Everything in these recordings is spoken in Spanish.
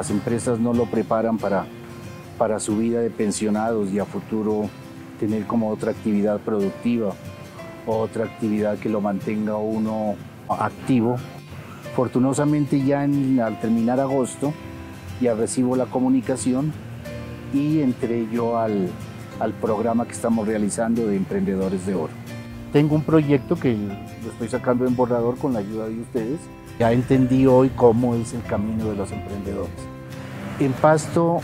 Las empresas no lo preparan para, para su vida de pensionados y a futuro tener como otra actividad productiva, otra actividad que lo mantenga uno activo. Fortunosamente ya al terminar agosto ya recibo la comunicación y entré yo al, al programa que estamos realizando de Emprendedores de Oro. Tengo un proyecto que lo estoy sacando en borrador con la ayuda de ustedes. Ya entendí hoy cómo es el camino de los emprendedores. En Pasto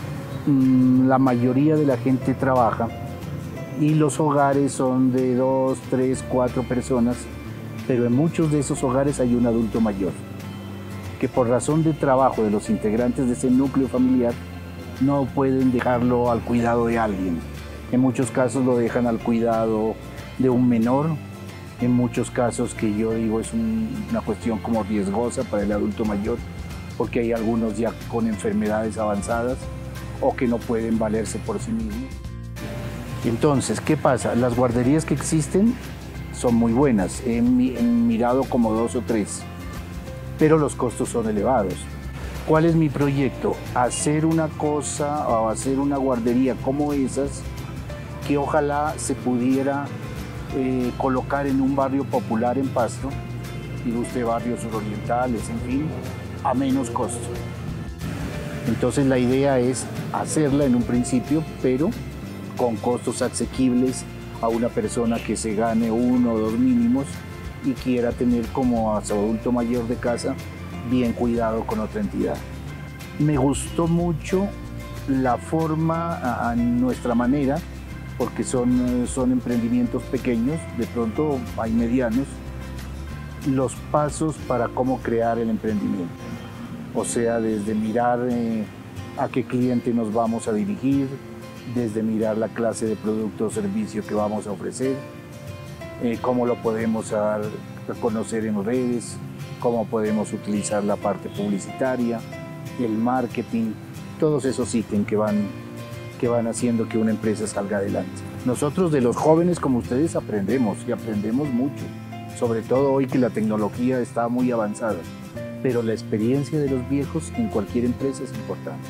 mm, la mayoría de la gente trabaja y los hogares son de dos, tres, cuatro personas, pero en muchos de esos hogares hay un adulto mayor que por razón de trabajo de los integrantes de ese núcleo familiar no pueden dejarlo al cuidado de alguien. En muchos casos lo dejan al cuidado de un menor, en muchos casos que yo digo es una cuestión como riesgosa para el adulto mayor, porque hay algunos ya con enfermedades avanzadas o que no pueden valerse por sí mismos. Entonces, ¿qué pasa? Las guarderías que existen son muy buenas, he, mirado como dos o tres, pero los costos son elevados. ¿Cuál es mi proyecto? Hacer una cosa o hacer una guardería como esas que ojalá se pudiera eh, colocar en un barrio popular en Pasto, y usted barrios surorientales, en fin, a menos costo. Entonces la idea es hacerla en un principio, pero con costos asequibles a una persona que se gane uno o dos mínimos y quiera tener como a su adulto mayor de casa bien cuidado con otra entidad. Me gustó mucho la forma, a nuestra manera, porque son, son emprendimientos pequeños, de pronto hay medianos, los pasos para cómo crear el emprendimiento. O sea, desde mirar eh, a qué cliente nos vamos a dirigir, desde mirar la clase de producto o servicio que vamos a ofrecer, eh, cómo lo podemos dar a conocer en redes, cómo podemos utilizar la parte publicitaria, el marketing, todos esos ítems que van que van haciendo que una empresa salga adelante. Nosotros de los jóvenes como ustedes aprendemos y aprendemos mucho, sobre todo hoy que la tecnología está muy avanzada, pero la experiencia de los viejos en cualquier empresa es importante.